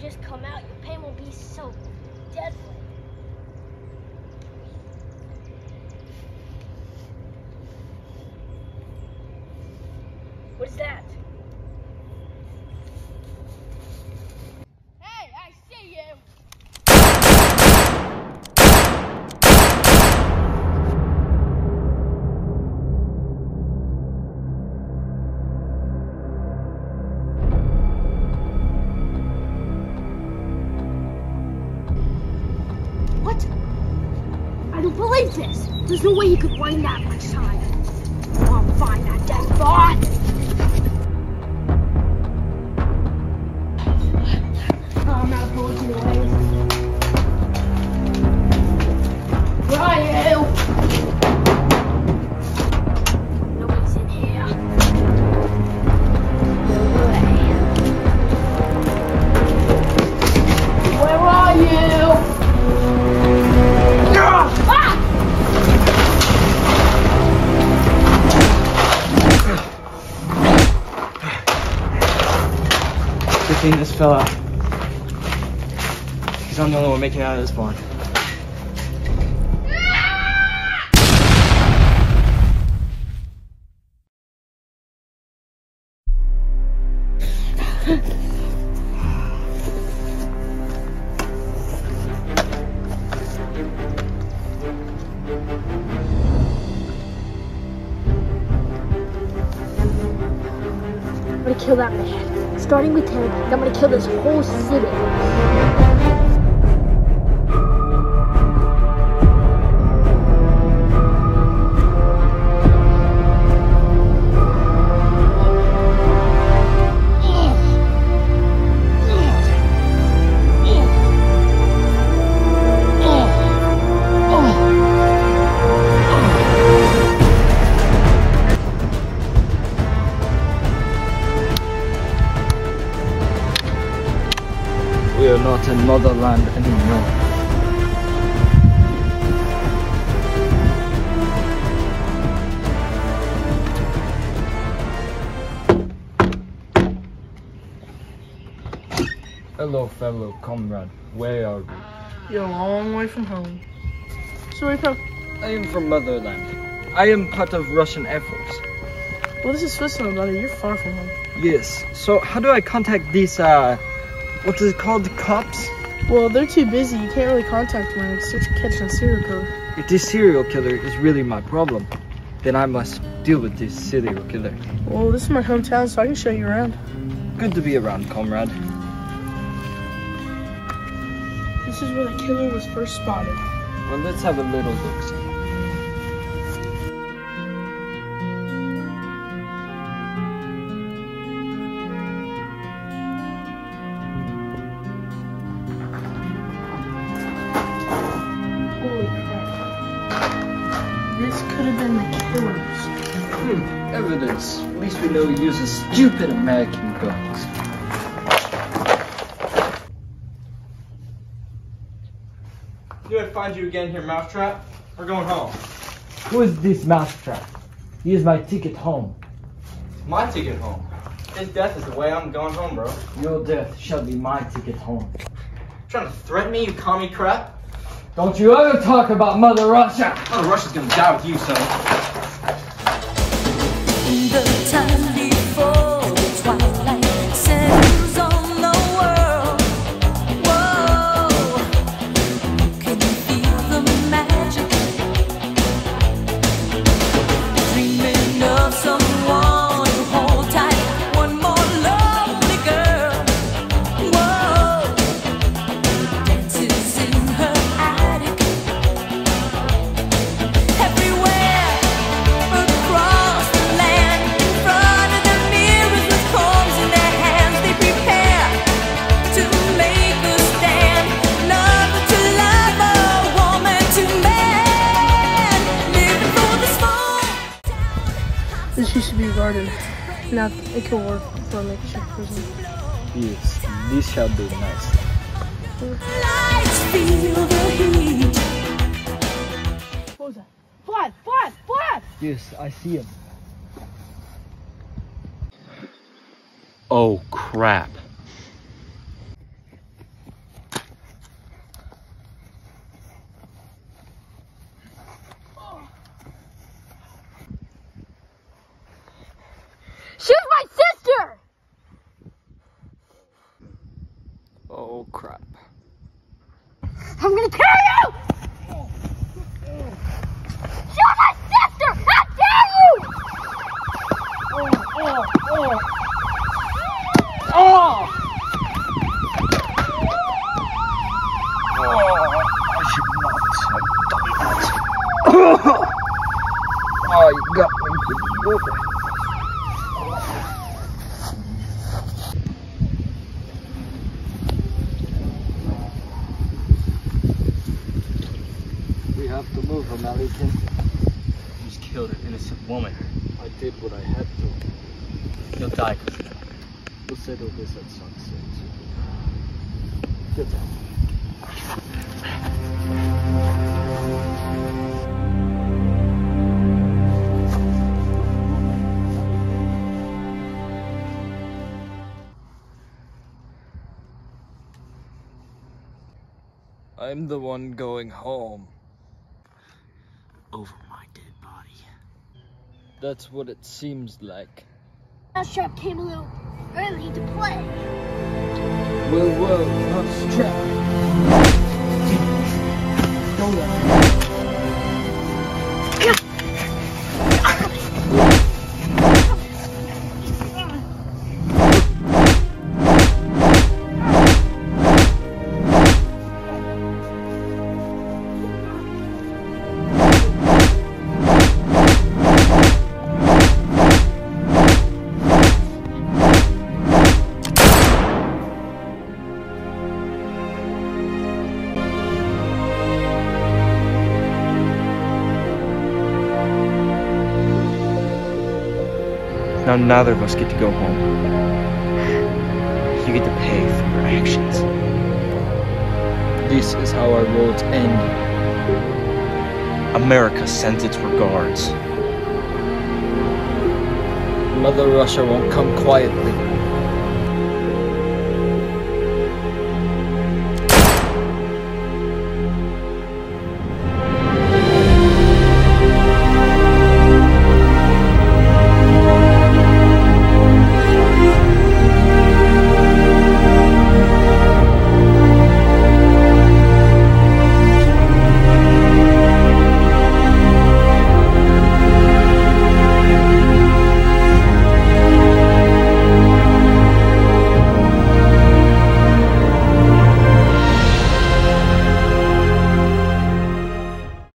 just come out, your pain will be so deadly. Believe this. There's no way you could rain that much time. I'll find that dead bot. I'm not going to Thing this fell out. Because I'm the only one making out of this barn. I'm gonna kill that man. Starting with him, I'm gonna kill this whole city. Are not motherland anymore. Hello, fellow comrade. Where are you? You're a long way from home. So where you from? I am from motherland. I am part of Russian Air Force. Well, this is Switzerland, buddy. You're far from home. Yes. So how do I contact these, uh, what is it called, cops? Well, they're too busy. You can't really contact them search catching a serial killer. If this serial killer is really my problem, then I must deal with this serial killer. Well, this is my hometown, so I can show you around. Good to be around, comrade. This is where the killer was first spotted. Well, let's have a little look. This could have been the killer's. Hmm, evidence. At least we know he uses stupid American guns. Knew I'd find you again here, Mousetrap. We're going home. Who is this mousetrap? He is my ticket home. My ticket home. His death is the way I'm going home, bro. Your death shall be my ticket home. You're Trying to threaten me, you commie crap? Don't you ever talk about Mother Russia! Mother Russia's gonna die with you, son. Used to a garden. Now it could work for a makeshift prison. Yes, this shall be nice. Lights feel the heat. What was that? Yes, I see him. Oh crap. Oh, crap. I'm gonna kill you! Shoot my sister! How dare you! I should not have done that. oh, you got me pretty good. We have to move, American. You just killed an innocent woman. I did what I had to. You'll die 'cause of. We'll settle this at sunset. Good job. I'm the one going home. Over my dead body. That's what it seems like. Mousetrap came a little early to play. Whoa, whoa, mousetrap. Now neither of us get to go home. You get to pay for your actions. This is how our roads end. America sends its regards. Mother Russia won't come quietly.